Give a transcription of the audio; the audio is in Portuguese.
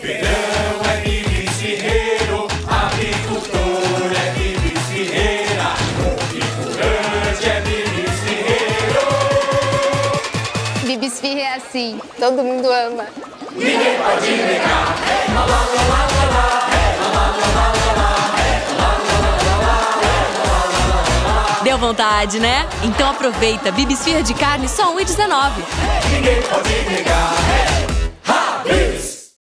Verão é Bibis Ferreiro, agricultor é Bibis Ferreira, configurante é Bibis Ferreiro. Bibis Firre é assim, todo mundo ama. Ninguém pode negar. Deu vontade, né? Então aproveita, Bibisfirra de carne só 1,19. Ninguém pode negar.